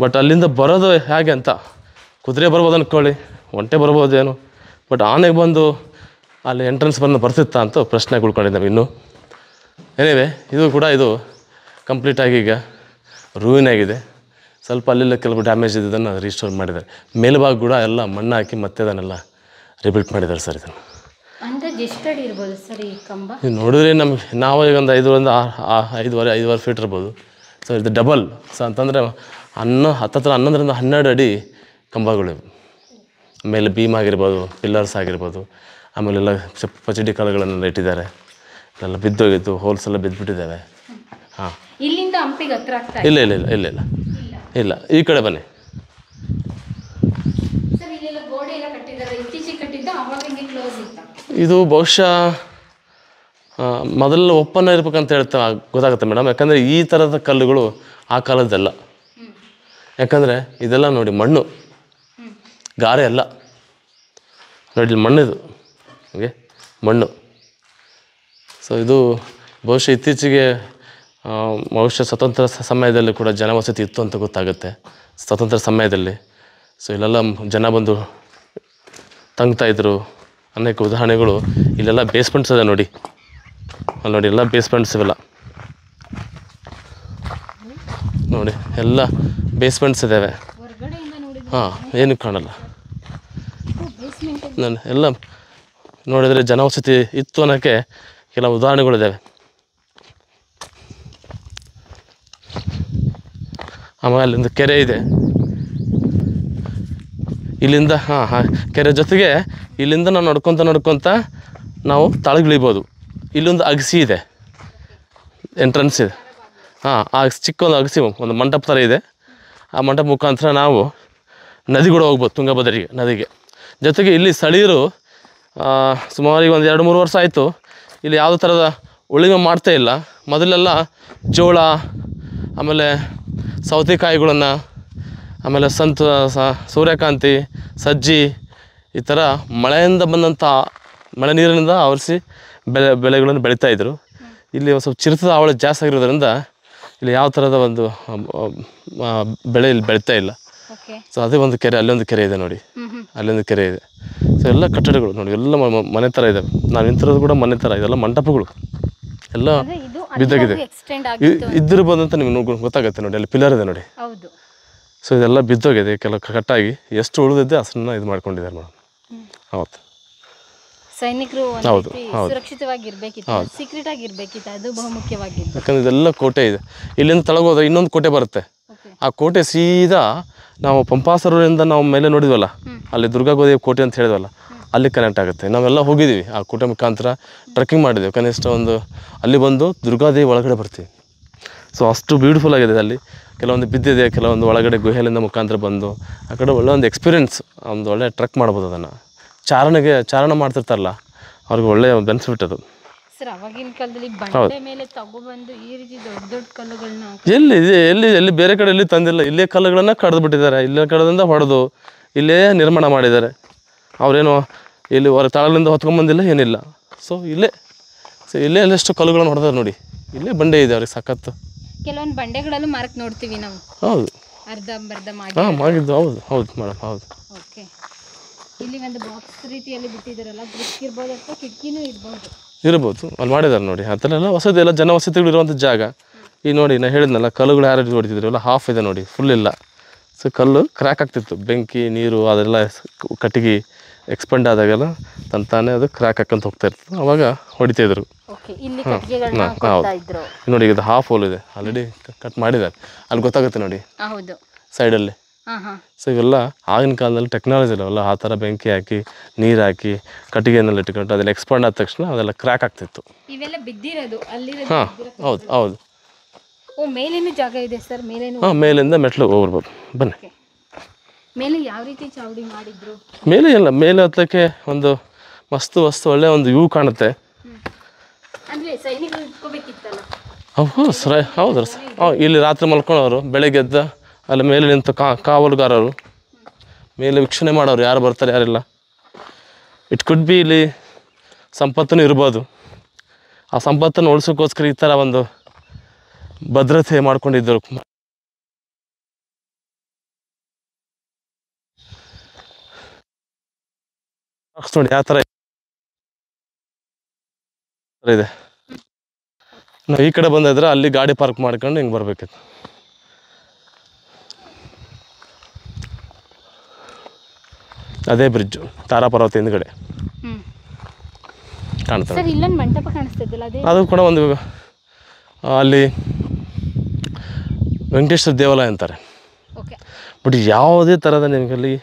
ಬಟ್ ಅಲ್ಲಿಂದ ಬರೋದು ಹೇಗೆ ಅಂತ, ಕುದುರೆ ಬರ್ಬೋದು ಅಂದ್ಕೊಳ್ಳಿ ಒಂಟೆ ಬರ್ಬೋದೇನು ಬಟ್ ಆನೆಗೆ ಬಂದು ಅಲ್ಲಿ ಎಂಟ್ರೆನ್ಸ್ ಬಂದು ಬರ್ತಿತ್ತಾ ಅಂತ ಪ್ರಶ್ನೆ ಉಳ್ಕೊಂಡಿದ್ದಾವೆ ಇನ್ನೂ. ಏನಿವೆ ಇದು ಕೂಡ ಇದು ಕಂಪ್ಲೀಟಾಗಿ ಈಗ ರೂಯಿನ್ ಆಗಿದೆ. ಸ್ವಲ್ಪ ಅಲ್ಲೆಲ್ಲ ಕೆಲವು ಡ್ಯಾಮೇಜ್ ಇದ್ದಿದ್ದನ್ನು ರಿಸ್ಟೋರ್ ಮಾಡಿದ್ದಾರೆ. ಮೇಲ್ಭಾಗ ಕೂಡ ಎಲ್ಲ ಮಣ್ಣು ಹಾಕಿ ಮತ್ತೆ ಅದನ್ನೆಲ್ಲ ರಿಬಿಲ್ಟ್ ಮಾಡಿದ್ದಾರೆ ಸರ್ ಇದನ್ನು. ಇರ್ಬೋದು ಸರ್ ಈ ಕಂಬ? ನೀವು ನೋಡಿದ್ರೆ ನಮ್ಗೆ ನಾವು ಈಗ ಒಂದು ಐದರಿಂದ ಐದುವರೆ ಐದುವರೆ ಫೀಟ್ ಇರ್ಬೋದು. ಸೊ ಇದು ಡಬಲ್ ಸೊ ಅಂತಂದರೆ ಹನ್ನ ಹತ್ತತ್ರ ಹನ್ನೊಂದರಿಂದ ಹನ್ನೆರಡು ಅಡಿ ಕಂಬಗಳು ಆಮೇಲೆ ಮೇಲೆ ಬೀಮ್ ಆಗಿರ್ಬೋದು ಪಿಲ್ಲರ್ಸ್ ಆಗಿರ್ಬೋದು. ಆಮೇಲೆ ಎಲ್ಲ ಚಪ್ ಪಚಡಿ ಕಾಳುಗಳನ್ನೆಲ್ಲ ಇಟ್ಟಿದ್ದಾರೆ ಎಲ್ಲ ಬಿದ್ದೋಗಿತ್ತು ಹೋಲ್ಸ್ ಎಲ್ಲ ಬಿದ್ದುಬಿಟ್ಟಿದ್ದಾವೆ. ಹಾಂ ಇಲ್ಲಿಂದ ಹಂಪಿಗೆ ಹತ್ರ ಇಲ್ಲ ಇಲ್ಲ ಇಲ್ಲ ಇಲ್ಲ. ಇಲ್ಲ. ಇಲ್ಲ ಈ ಕಡೆ ಬನ್ನಿ ಸರ್ ಇಲ್ಲೆಲ್ಲ ಗೋಡೆ ಎಲ್ಲ ಕಟ್ಟಿದ್ದಾರೆ ಇತ್ತೀಚೆಗೆ ಕಟ್ಟಿದ್ದ ಅವಾಗ ಹಿಂಗೆ ಕ್ಲೋಸ್ ಇತ್ತ ಇದು ಬಹುಶಃ ಮೊದಲು ಒಪ್ಪನ್ನ ಇರ್ಬೇಕಂತ ಹೇಳ್ತಾ ಗೊತ್ತಾಗುತ್ತೆ ಮೇಡಮ್. ಯಾಕಂದರೆ ಈ ಥರದ ಕಲ್ಲುಗಳು ಆ ಕಾಲದ್ದಲ್ಲ. ಯಾಕಂದರೆ ಇದೆಲ್ಲ ನೋಡಿ ಮಣ್ಣು. ಗಾರೆ ಅಲ್ಲ. ನೋಡಿ ಇಲ್ಲಿ ಮಣ್ಣಿದು. ಹಾಗೆ ಮಣ್ಣು. ಸೊ ಇದು ಬಹುಶಃ ಇತ್ತೀಚೆಗೆ ಬಹುಶಃ ಸ್ವತಂತ್ರ ಸಮಯದಲ್ಲಿ ಕೂಡ ಜನವಸತಿ ಇತ್ತು ಅಂತ ಗೊತ್ತಾಗುತ್ತೆ. ಸ್ವತಂತ್ರ ಸಮಯದಲ್ಲಿ. ಸೊ ಇಲ್ಲೆಲ್ಲ ಜನ ಬಂದು ತಂಗ್ತಾ ಇದ್ರು. ಅನೇಕ ಉದಾಹರಣೆಗಳು ಇಲ್ಲೆಲ್ಲ ಬೇಸ್ಮೆಂಟ್ಸ್ ಇದೆ ನೋಡಿ. ಅಲ್ಲಿ ನೋಡಿ ಎಲ್ಲ ಬೇಸ್ಮೆಂಟ್ಸ್ ಇವೆಲ್ಲ. ನೋಡಿ ಎಲ್ಲ ಬೇಸ್ಮೆಂಟ್ಸ್ ಇದ್ದಾವೆ ಹಾಂ ಏನು ಕಾಣಲ್ಲ. ನಾನು ಎಲ್ಲ ನೋಡಿದರೆ ಜನವಸತಿ ಇತ್ತು ಅನ್ನೋಕ್ಕೆ ಕೆಲವು ಉದಾಹರಣೆಗಳಿದ್ದಾವೆ ಆಮೇಲೆ ಅಲ್ಲಿಂದ ಕೆರೆ ಇದೆ. ಇಲ್ಲಿಂದ, ಹಾಂ ಹಾಂ, ಕೆರೆ ಜೊತೆಗೆ ಇಲ್ಲಿಂದ ನಾವು ನಡ್ಕೊತ ನಡ್ಕೊತ ನಾವು ತಳಗಿಳಿಬೋದು. ಇಲ್ಲೊಂದು ಅಗಸಿ ಇದೆ. ಎಂಟ್ರೆನ್ಸ್ ಇದೆ. ಹಾಂ, ಆ ಚಿಕ್ಕ ಒಂದು ಅಗಸಿ ಒಂದು ಮಂಟಪ ಥರ ಇದೆ. ಆ ಮಂಟಪ ಮುಖಾಂತರ ನಾವು ನದಿ ಕೂಡ ಹೋಗ್ಬೋದು, ತುಂಗಭದ್ರಿಗೆ, ನದಿಗೆ. ಜೊತೆಗೆ ಇಲ್ಲಿ ಸ್ಥಳೀಯರು ಸುಮಾರಿಗೆ ಒಂದು ಎರಡು ಮೂರು ವರ್ಷ ಆಯಿತು. ಇಲ್ಲಿ ಯಾವುದೇ ಥರದ ಉಳಿಮೆ ಮಾಡ್ತಾ ಇಲ್ಲ. ಮೊದಲೆಲ್ಲ ಜೋಳ, ಆಮೇಲೆ ಸೌತೆಕಾಯಿಗಳನ್ನು ಆಮೇಲೆ ಸಂತ ಸೂರ್ಯಕಾಂತಿ ಸಜ್ಜಿ ಈ ಥರ ಮಳೆಯಿಂದ ಬಂದಂಥ ಮಳೆ ನೀರಿನಿಂದ ಆವರಿಸಿ ಬೆಳೆ ಬೆಳೆಗಳನ್ನು ಬೆಳೀತಾಯಿದ್ರು ಇಲ್ಲಿ ಒಂದು ಸ್ವಲ್ಪ ಚಿರತದ ಆವಳ ಜಾಸ್ತಿ ಆಗಿರೋದ್ರಿಂದ ಇಲ್ಲಿ ಯಾವ ಥರದ ಒಂದು ಬೆಳೆ ಇಲ್ಲಿ ಬೆಳೀತಾ ಇಲ್ಲ. ಸೊ ಅದೇ ಒಂದು ಕೆರೆ ಅಲ್ಲೊಂದು ಕೆರೆ ಇದೆ ನೋಡಿ. ಅಲ್ಲೊಂದು ಕೆರೆ ಇದೆ. ಸೊ ಎಲ್ಲ ಕಟ್ಟಡಗಳು ನೋಡಿ ಎಲ್ಲ ಮನೆ ಥರ ಇದೆ ನಾವು ನಿಂತಿರೋದು ಕೂಡ ಮನೆ ಥರ ಇದೆಲ್ಲ ಮಂಟಪಗಳು. ಎಲ್ಲ ಬಿದ್ದಾಗಿದೆ. ಬಂದಂತ ನಿಮ್ಗೆ ಗೊತ್ತಾಗುತ್ತೆ ನೋಡಿ ಅಲ್ಲಿ ಪಿಲ್ಲರ್ ಇದೆ ನೋಡಿ. ಸೊ ಇದೆಲ್ಲ ಬಿದ್ದೋಗಿದೆ ಕೆಲವು ಕಟ್ಟಾಗಿ. ಎಷ್ಟು ಉಳಿದಿದ್ದೆ ಅಷ್ಟನ್ನ ಇದು ಮಾಡ್ಕೊಂಡಿದ್ದಾರೆ ಮೇಡಮ್ ಹೌದು. ಸೈನಿಕರು ಹೌದು, ಹೌದು. ಸೀಕ್ರೆಟ್ ಆಗಿರ್ಬೇಕಿತ್ತು ಅದು ಯಾಕಂದ್ರೆ ಇದೆಲ್ಲ ಕೋಟೆ ಇದೆ. ಇಲ್ಲಿಂದ ಕೆಳಗೆ ಹೋದ್ರೆ ಇನ್ನೊಂದು ಕೋಟೆ ಬರುತ್ತೆ. ಆ ಕೋಟೆ ಸೀದಾ ನಾವು ಪಂಪಾಸರೂರಿಂದ ನಾವು ಮೇಲೆ ನೋಡಿದ್ವಲ್ಲ ಅಲ್ಲಿ ದುರ್ಗಾಗೋದೇವಿ ಕೋಟೆ ಅಂತ ಹೇಳಿದ್ವಲ್ಲ ಅಲ್ಲಿ ಕನೆಕ್ಟ್ ಆಗುತ್ತೆ. ನಾವೆಲ್ಲ ಹೋಗಿದ್ದೀವಿ ಆ ಕೋಟೆ ಮುಖಾಂತರ ಟ್ರೆಕ್ಕಿಂಗ್ ಮಾಡಿದ್ದೀವಿ. ಕನಿಷ್ಠ ಒಂದು ಅಲ್ಲಿ ಬಂದು ದುರ್ಗಾದೇವಿ ಒಳಗಡೆ ಬರ್ತೀವಿ. ಸೊ ಅಷ್ಟು ಬ್ಯೂಟಿಫುಲ್ ಆಗಿದೆ ಅಲ್ಲಿ. ಕೆಲವೊಂದು ಬಿದ್ದಿದೆ ಕೆಲವೊಂದು ಒಳಗಡೆ ಗುಹೆಲಿಂದ ಮುಖಾಂತರ ಬಂದು ಆ ಕಡೆ ಒಳ್ಳೆ ಒಂದು ಎಕ್ಸ್ಪೀರಿಯೆನ್ಸ್ ಒಂದು ಒಳ್ಳೆ ಟ್ರಕ್ ಮಾಡ್ಬೋದು ಅದನ್ನು. ಚಾರಣೆಗೆ ಚಾರಣ ಮಾಡ್ತಿರ್ತಾರಲ್ಲ ಅವ್ರಿಗೆ ಒಳ್ಳೆಯ ಬೆನಿಫಿಟ್ ಅದು. ಸರ್ ಅವಾಗಿನ ಕಾಲದಲ್ಲಿ ಬಂಡೆ ಮೇಲೆ ತಗೊಬಂದು ಈ ರೀತಿ ದೊಡ್ಡ ದೊಡ್ಡ ಕಲ್ಲುಗಳನ್ನ ಎಲ್ಲಿ ಇದೆ ಎಲ್ಲಿ ಎಲ್ಲಿ ಬೇರೆ ಕಡೆ ಎಲ್ಲಿ ತಂದಿಲ್ಲ ಇಲ್ಲೇ ಕಲ್ಲುಗಳನ್ನು ಕಡ್ದು ಬಿಟ್ಟಿದ್ದಾರೆ. ಇಲ್ಲೇ ಕಡದಿಂದ ಹೊಡೆದು ಇಲ್ಲೇ ನಿರ್ಮಾಣ ಮಾಡಿದ್ದಾರೆ. ಅವರೇನು ಇಲ್ಲಿ ಹೊರ ತಾಳಲಿಂದ ಹೊತ್ಕೊಂಬಂದಿಲ್ಲ ಏನಿಲ್ಲ. ಸೊ ಇಲ್ಲೇ ಸೊ ಇಲ್ಲೇ ಅಲ್ಲೆಷ್ಟು ಕಲ್ಲುಗಳನ್ನು ಹೊಡೆದಾರೆ ನೋಡಿ. ಇಲ್ಲೇ ಬಂಡೆ ಇದೆ ಅವ್ರಿಗೆ ಸಖತ್ತು ಕೆಲವೊಂದು ಬಂಡೆಗಳಲ್ಲೂ ಮಾರಕ್ ನೋಡ್ತೀವಿ ನಾವು. ಹೌದು. ಅರ್ಧಂಬರ್ಧ ಮಾಡಿ ಹಾಂ ಮಾಡಿದ್ದು ಹೌದು ಹೌದು ಮೇಡಮ್ ಹೌದು. ಓಕೆ. ಇಲ್ಲಿ ಒಂದು ಬಾಕ್ಸ್ ರೀತಿಯಲ್ಲಿ ಬಿಟ್ಟಿದ್ದಾರಲ್ಲ ಬ್ರಿಕ್ ಇರ್ಬೋದು ಅಥವಾ ಕಿಟಕಿನೂ ಇರ್ಬೋದು? ಇರ್ಬೋದು. ಅಲ್ಲಿ ಮಾಡಿದ್ದಾರೆ ನೋಡಿ. ಆ ಥರ ಎಲ್ಲ ವಸತಿ ಎಲ್ಲ ಜನವಸತಿಗಳು ಇರುವಂಥ ಜಾಗ. ಈ ನೋಡಿ ನಾನು ಹೇಳಿದ್ನಲ್ಲ ಕಲ್ಲುಗಳು ಯಾರು ಹೊಡಿತಿದ್ರು ಎಲ್ಲ ಹಾಫ್ ಇದೆ ನೋಡಿ ಫುಲ್ ಇಲ್ಲ. ಸೊ ಕಲ್ಲು ಕ್ರ್ಯಾಕ್ ಆಗ್ತಿತ್ತು. ಬೆಂಕಿ ನೀರು ಅದೆಲ್ಲ ಕಟ್ಟಿಗೆ. ಎಕ್ಸ್ಪೆಂಡ್ ಆದಾಗೆಲ್ಲ ತನ್ನ ತಾನೇ ಅದು ಕ್ರ್ಯಾಕ್ ಹಾಕೊಂತ ಹೋಗ್ತಾ ಇರ್ತದೆ. ಅವಾಗ ಕೊಡ್ತಾ ಇದ್ರು. ನೋಡಿ ಇದು ಹಾಫ್ ಹೋಲ್ ಇದೆ. ಆಲ್ರೆಡಿ ಕಟ್ ಮಾಡಿದ್ದಾರೆ. ಅಲ್ಲಿ ಗೊತ್ತಾಗುತ್ತೆ ನೋಡಿ. ಹೌದು. ಸೈಡಲ್ಲಿ ಸೊ ಇವೆಲ್ಲ ಆಗಿನ ಕಾಲದಲ್ಲಿ ಟೆಕ್ನಾಲಜಿ ಇಲ್ಲವಲ್ಲ ಆ ಥರ ಬೆಂಕಿ ಹಾಕಿ ನೀರು ಹಾಕಿ ಕಟ್ಟಿಗೆನಲ್ಲಿ ಇಟ್ಕೊಂಡು ಅದೆಲ್ಲ ಎಕ್ಸ್ಪಾಂಡ್ ಆದ ತಕ್ಷಣ ಅದೆಲ್ಲ ಕ್ರ್ಯಾಕ್ ಆಗ್ತಿತ್ತು. ಹಾಂ ಹೌದು ಹೌದು. ಮೇಲಿಂದ ಮೆಟ್ಲು ಹೋಗ್ಬರ್ಬೋದು ಬನ್ನಿ. ಮೇಲೆ ಯಾವ ರೀತಿ ಚಾವಡಿ ಮಾಡಿದ್ರು? ಮೇಲೆ ಇಲ್ಲ ಮೇಲೆ ಹತ್ತಕ್ಕೆ ಒಂದು ಮಸ್ತು ವಸ್ತು ಒಳ್ಳೆ ಒಂದು ವ್ಯೂ ಕಾಣುತ್ತೆ. ಅಂದ್ರೆ ಸೈನಿಕರು ಇಟ್ಕೋಬೇಕಿತ್ತಲ್ಲ? ಹೌದು ಸರ ಹೌದು ಸರ್. ಹಾಂ ಇಲ್ಲಿ ರಾತ್ರಿ ಮಲ್ಕೊಳ್ಳೋರು ಬೆಳಗ್ಗೆ ಎದ್ದ ಅಲ್ಲಿ ಮೇಲೆ ನಿಂತು ಕಾ ಕಾವಲುಗಾರರು. ಮೇಲೆ ವೀಕ್ಷಣೆ ಮಾಡೋರು ಯಾರು ಬರ್ತಾರೆ ಯಾರಿಲ್ಲ. ಇಟ್ ಕುಡ್ ಬಿ ಇಲ್ಲಿ ಸಂಪತ್ತನ್ನು ಇರ್ಬೋದು. ಆ ಸಂಪತ್ತನ್ನು ಉಳಿಸೋಕ್ಕೋಸ್ಕರ ಈ ಥರ ಒಂದು ಭದ್ರತೆ ಮಾಡ್ಕೊಂಡಿದ್ದರು ನೋಡಿ ಯಾವ ಥರ ಇದೆ? ನಾವು ಈ ಕಡೆ ಬಂದಿದ್ರೆ ಅಲ್ಲಿ ಗಾಡಿ ಪಾರ್ಕ್ ಮಾಡ್ಕೊಂಡು ಹಿಂಗೆ ಬರ್ಬೇಕಿತ್ತು. ಅದೇ ಬ್ರಿಡ್ಜು ತಾರಾ ಪರ್ವತ ಹಿಂದ್ಗಡೆ. ಕಾಣ್ತದೆ ಅದೇ? ಕೂಡ ಒಂದು ಅಲ್ಲಿ ವೆಂಕಟೇಶ್ವರ ದೇವಾಲಯ ಅಂತಾರೆ. ಬಟ್ ಯಾವುದೇ ಥರದ ನಿಮಗೆ ಅಲ್ಲಿ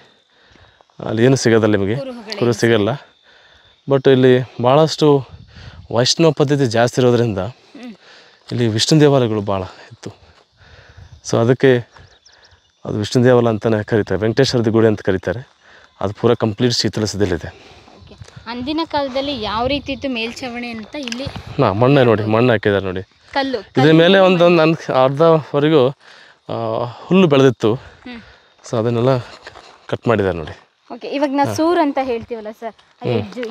ಅಲ್ಲಿ ಏನು ಸಿಗೋದಲ್ಲ ನಿಮಗೆ. ಕುರು ಸಿಗಲ್ಲ. ಬಟ್ ಇಲ್ಲಿ ಭಾಳಷ್ಟು ವೈಷ್ಣವ ಪದ್ಧತಿ ಜಾಸ್ತಿ ಇರೋದ್ರಿಂದ ಇಲ್ಲಿ ವಿಷ್ಣು ದೇವಾಲಯಗಳು ಭಾಳ ಇತ್ತು. ಸೊ ಅದಕ್ಕೆ ಅದು ವಿಷ್ಣು ದೇವಾಲಯ ಅಂತಲೇ ಕರೀತಾರೆ. ವೆಂಕಟೇಶ್ವರದ ಗುಡಿ ಅಂತ ಕರೀತಾರೆ. ಅದು ಪೂರ ಕಂಪ್ಲೀಟ್ ಶೀತಲಸದಲ್ಲಿದೆ. ಅಂದಿನ ಕಾಲದಲ್ಲಿ ಯಾವ ರೀತಿ ಇತ್ತು ಮೇಲ್ಛಾವಣಿ ಅಂತ ಇಲ್ಲಿ? ನಾ ಮಣ್ಣೆ ನೋಡಿ ಮಣ್ಣು ಹಾಕಿದ್ದಾರೆ ನೋಡಿ. ಕಲ್ಲು ಇದ್ರ ಮೇಲೆ ಒಂದೊಂದು ನನ್ನ ಅರ್ಧವರೆಗೂ ಹುಲ್ಲು ಬೆಳೆದಿತ್ತು. ಸೊ ಅದನ್ನೆಲ್ಲ ಕಟ್ ಮಾಡಿದ್ದಾರೆ ನೋಡಿ. ಓಕೆ ಇವಾಗ ನಾವು ಸೂರ್ ಅಂತ ಹೇಳ್ತೀವಲ್ಲ ಸರ್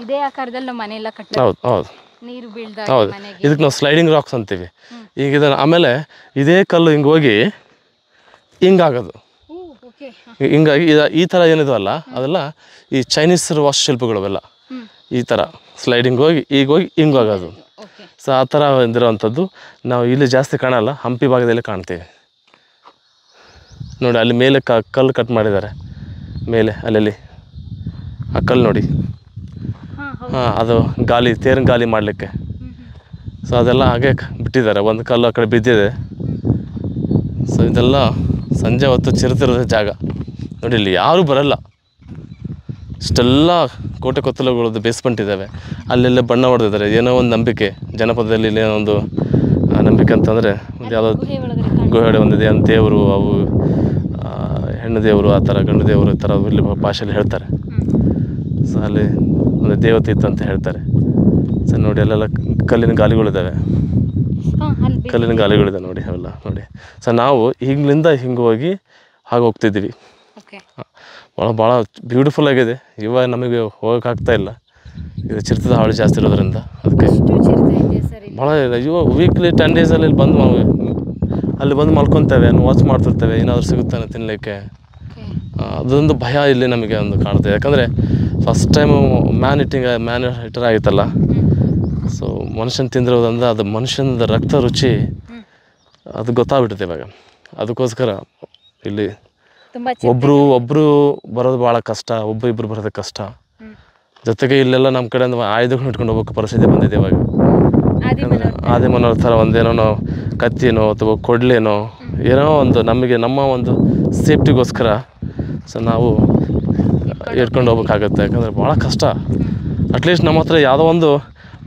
ಇದೇ ಆಕಾರದಲ್ಲಿ ನಾವು ಮನೆ ಎಲ್ಲ ಕಟ್ಟ ಹೌದು ಹೌದು. ನೀರು ಬೀಳ್ದ ಹೌದು. ಮನೆಗೆ. ಇದಕ್ಕೆ ನಾವು ಸ್ಲೈಡಿಂಗ್ ರಾಕ್ಸ್ ಅಂತೀವಿ. ಈಗ ಇದನ್ನು ಆಮೇಲೆ ಇದೇ ಕಲ್ಲು ಹಿಂಗೆ ಹೋಗಿ ಹಿಂಗಾಗೋದು. ಹಿಂಗಾಗಿ ಈ ಥರ ಏನಿದವಲ್ಲ ಅದೆಲ್ಲ ಈ ಚೈನೀಸ್ ವಾಸ್ತುಶಿಲ್ಪಗಳು ಅವೆಲ್ಲ ಈ ಥರ ಸ್ಲೈಡಿಂಗ್ ಹೋಗಿ ಈಗ ಹೋಗಿ ಹಿಂಗೆ ಆಗೋದು ಓಕೆ ಸೊ ಆ ಥರ ಇದಿರೋವಂಥದ್ದು ನಾವು ಇಲ್ಲಿ ಜಾಸ್ತಿ ಕಾಣಲ್ಲ ಹಂಪಿ ಭಾಗದಲ್ಲಿ ಕಾಣ್ತೀವಿ. ನೋಡಿ ಅಲ್ಲಿ ಮೇಲೆ ಕಲ್ಲು ಕಟ್ ಮಾಡಿದ್ದಾರೆ. ಮೇಲೆ ಅಲ್ಲಲ್ಲಿ. ಆ ಕಲ್ಲು ನೋಡಿ. ಹಾಂ ಅದು ಗಾಲಿ ತೇರಿನ ಗಾಲಿ ಮಾಡಲಿಕ್ಕೆ. ಸೊ ಅದೆಲ್ಲ ಹಾಗೆ ಬಿಟ್ಟಿದ್ದಾರೆ. ಒಂದು ಕಲ್ಲು ಆ ಕಡೆ ಬಿದ್ದಿದೆ. ಸೊ ಇದೆಲ್ಲ ಸಂಜೆ ಹೊತ್ತು ಚಿರುತಿರೋ ಜಾಗ. ನೋಡಿ ಇಲ್ಲಿ ಯಾರೂ ಬರಲ್ಲ. ಇಷ್ಟೆಲ್ಲ ಕೋಟೆ ಕೊತ್ತಲುಗಳದ್ದು ಬೇಸ್ಮೆಂಟ್ ಇದ್ದಾವೆ. ಅಲ್ಲೆಲ್ಲ ಬಣ್ಣ ಹೊಡೆದಿದ್ದಾರೆ. ಏನೋ ಒಂದು ನಂಬಿಕೆ. ಜನಪದದಲ್ಲಿ ಏನೋ ಒಂದು ನಂಬಿಕೆ ಅಂತಂದರೆ ಒಂದು ಯಾವುದೋ ಗುಹೆ ಒಂದಿದೆ. ಅಂತ ದೇವರು ಅವು ಹೆಣ್ಣು ದೇವರು ಆ ಥರ ಗಂಡು ದೇವರು ಈ ಥರ ಇಲ್ಲಿ ಭಾಷೆಯಲ್ಲಿ ಹೇಳ್ತಾರೆ. ಸೊ ಅಲ್ಲಿ ಒಂದು ದೇವತೆ ಇತ್ತು ಅಂತ ಹೇಳ್ತಾರೆ. ಸೊ ನೋಡಿ ಅಲ್ಲೆಲ್ಲ ಕಲ್ಲಿನ ಗಾಲಿಗಳಿದ್ದಾವೆ. ಕಲ್ಲಿನ ಗಾಲಿಗಳಿದೆ ನೋಡಿ ಅವೆಲ್ಲ ನೋಡಿ. ಸೊ ನಾವು ಹಿಂಗ್ಲಿಂದ ಹಿಂಗೆ ಹೋಗಿ ಹಾಗೆ ಹೋಗ್ತಿದ್ದೀವಿ. ಓಕೆ ಭಾಳ ಭಾಳ ಬ್ಯೂಟಿಫುಲ್ ಆಗಿದೆ. ಇವಾಗ ನಮಗೆ ಹೋಗೋಕ್ಕಾಗ್ತಾ ಇಲ್ಲ. ಇದು ಚಿರ್ತದ ಹಾಳು ಜಾಸ್ತಿ ಇರೋದ್ರಿಂದ ಅದಕ್ಕೆ ಭಾಳ ಇದೆ ಇವ ವೀಕ್ಲಿ ಟೆನ್ ಡೇಸಲ್ಲಿ ಇಲ್ಲಿ ಬಂದು ಅಲ್ಲಿ ಬಂದು ಮಲ್ಕೊತೇವೆ ವಾಚ್ ಮಾಡ್ತಿರ್ತೇವೆ ಏನಾದರೂ ಸಿಗುತ್ತಾನೆ ತಿನ್ನಲಿಕ್ಕೆ ಅದೊಂದು ಭಯ ಇಲ್ಲಿ ನಮಗೆ ಒಂದು ಕಾಣ್ತದೆ. ಯಾಕಂದರೆ first time man eating man eater ಆಗಿತ್ತಲ್ಲ. ಸೊ ಮನುಷ್ಯನ ತಿಂದಿರೋದಂದ್ರೆ ಅದು ಮನುಷ್ಯನದ ರಕ್ತ ರುಚಿ ಅದು ಗೊತ್ತಾಗ್ಬಿಟ್ಟಿದೆ ಇವಾಗ. ಅದಕ್ಕೋಸ್ಕರ ಇಲ್ಲಿ ಒಬ್ಬರು ಒಬ್ಬರು ಬರೋದು ಭಾಳ ಕಷ್ಟ ಒಬ್ಬರು ಇಬ್ಬರು ಬರೋದು ಕಷ್ಟ. ಜೊತೆಗೆ ಇಲ್ಲೆಲ್ಲ ನಮ್ಮ ಕಡೆಯಿಂದ ಆಯುಧಗಳನ್ನ ಇಟ್ಕೊಂಡು ಹೋಗೋಕೆ ಪರಿಸ್ಥಿತಿ ಬಂದಿದೆ ಇವಾಗ. ಆದಿಮನ ಆದಿಮನವ್ರ ಥರ ಒಂದೇನೋ ಕತ್ತಿನೋ ಅಥವಾ ಕೊಡ್ಲೇನೋ ಏನೋ ಒಂದು ನಮಗೆ ನಮ್ಮ ಒಂದು ಸೇಫ್ಟಿಗೋಸ್ಕರ. ಸೊ ನಾವು ಇಟ್ಕೊಂಡು ಹೋಗ್ಬೇಕಾಗತ್ತೆ. ಯಾಕಂದರೆ ಭಾಳ ಕಷ್ಟ. ಅಟ್ಲೀಸ್ಟ್ ನಮ್ಮ ಹತ್ರ ಯಾವುದೋ ಒಂದು